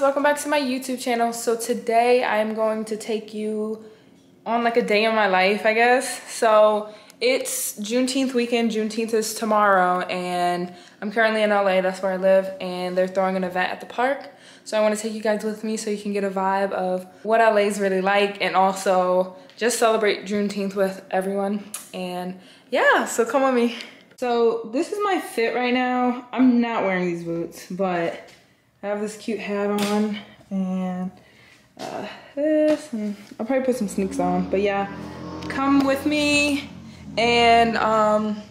back to my YouTube channel. So today I'm going to take you on like a day in my life, I guess. So it's Juneteenth weekend. Juneteenth is tomorrow and I'm currently in LA, that's where I live, and they're throwing an event at the park. So I want to take you guys with me so you can get a vibe of what LA is really like and also just celebrate Juneteenth with everyone. And yeah, so come with me. So this is my fit right now. I'm not wearing these boots, but I have this cute hat on and uh, this, and I'll probably put some sneaks on. But yeah, come with me and um,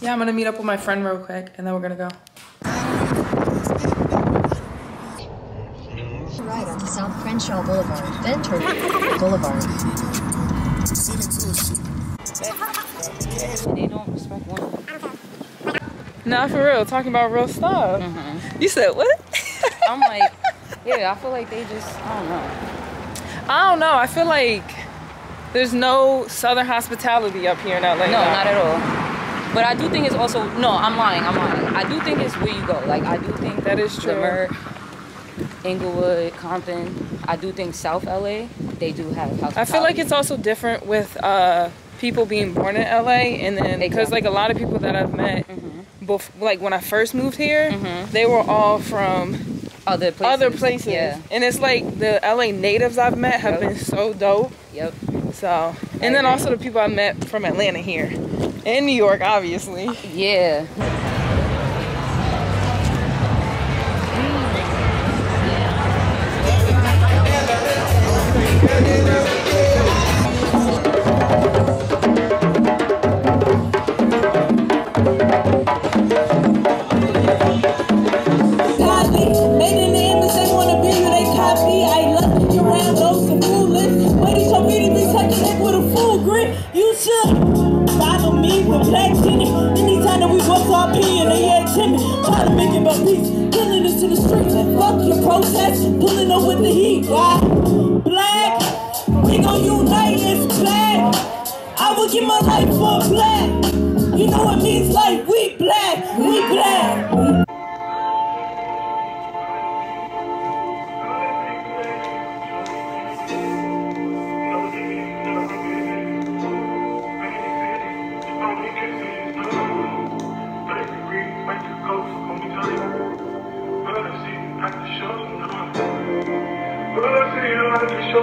yeah, I'm gonna meet up with my friend real quick and then we're gonna go. Right onto South Crenshaw Boulevard, then turn Boulevard. They don't respect women. Nah, for real, talking about real stuff. Mm-hmm. You said what? I'm like, yeah, I feel like they just, I don't know. I don't know. I feel like there's no southern hospitality up here in LA. No, not at all. But I do think it's also, no, I'm lying, I'm lying. I do think it's where you go. Like, I do think That is true. Leimert, Inglewood, Compton. I do think South LA, they do have hospitality. I feel like it's also different with uh, people being born in LA, and then because like a lot of people that I've met, Mhm. bef- like when I first moved here, Mhm. they were all from other places. other places, Yeah. and it's like the LA natives I've met have Yep. been so dope. Yep. So, and then also the people I met from Atlanta here, and New York, obviously. Yeah. copy. That we walk our P and they act timid. Try to make it about peace. Killing it to the streets fuck your protest. Pulling up with the heat. Why? Black. We gon' unite, it's black. I would give my life for black. You know what means like Hey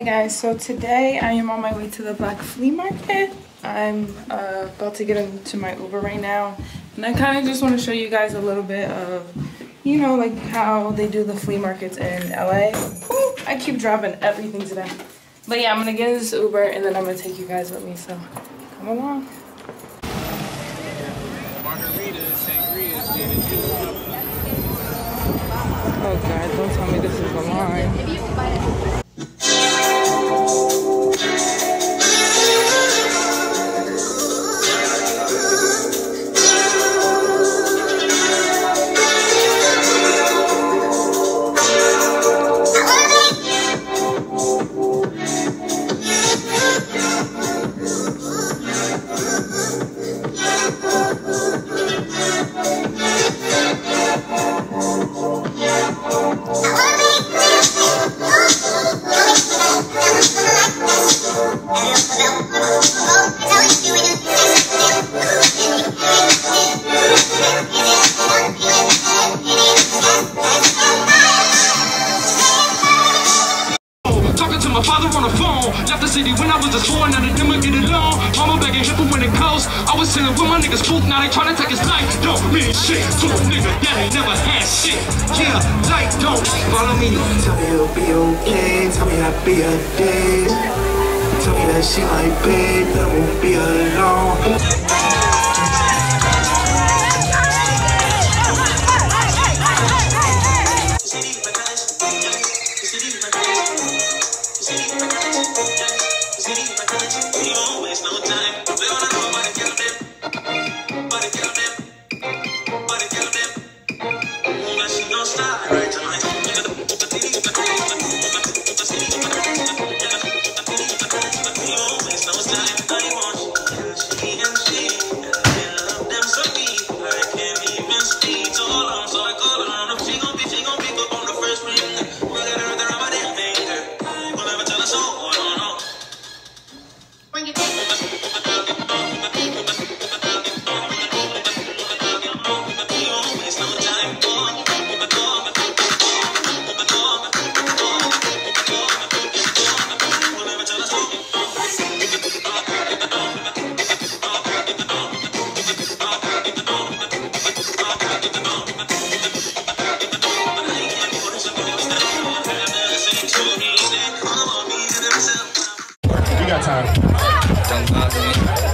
guys, so today I am on my way to the Black Flea Market. I'm uh, about to get into my Uber right now. And I kind of just want to show you guys a little bit of, you know, like how they do the flea markets in LA. Ooh, I keep dropping everything today. But yeah, I'm going to get this Uber and then I'm going to take you guys with me. So come along. Oh God, don't tell me this is the line. niggas spook, now they tryna take his life. Don't mean shit to a nigga that ain't never had shit. Yeah, like don't follow me. Tell me it'll be okay, tell me I'll be a day. Tell me that she like be that won't be alone. There's no time waste no time. الغازي